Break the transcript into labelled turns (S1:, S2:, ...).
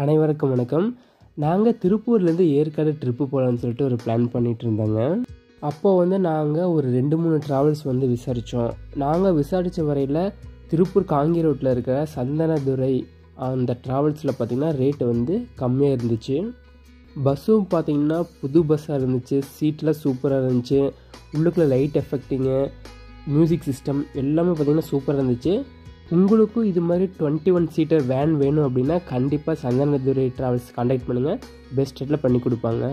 S1: அனைவருக்கும் வணக்கம். நாங்கள் திருப்பூர்லேருந்து ஏற்காடு ட்ரிப்பு போகலான்னு சொல்லிட்டு ஒரு பிளான் பண்ணிட்டு இருந்தாங்க. அப்போது வந்து நாங்கள் ஒரு ரெண்டு மூணு ட்ராவல்ஸ் வந்து விசாரித்தோம் நாங்கள் விசாரித்த வரையில் திருப்பூர் காங்கி ரோட்டில் இருக்கிற சந்தனதுரை அந்த ட்ராவல்ஸில் பார்த்திங்கன்னா ரேட்டு வந்து கம்மியாக இருந்துச்சு. பஸ்ஸும் பார்த்திங்கன்னா புது பஸ்ஸாக இருந்துச்சு. சீட்டெலாம் சூப்பராக இருந்துச்சு. உள்ளுக்குள்ள லைட் எஃபெக்டிங்கு மியூசிக் சிஸ்டம் எல்லாமே பார்த்திங்கன்னா சூப்பராக இருந்துச்சு. உங்களுக்கும் இது மாதிரி டுவெண்ட்டி ஒன் சீட்டர் வேன் வேணும் அப்படின்னா கண்டிப்பாக சந்தனதுரை ட்ராவல்ஸ் கான்டாக்ட் பண்ணுங்கள் பெஸ்ட் ரேட்டில் பண்ணி கொடுப்பாங்க.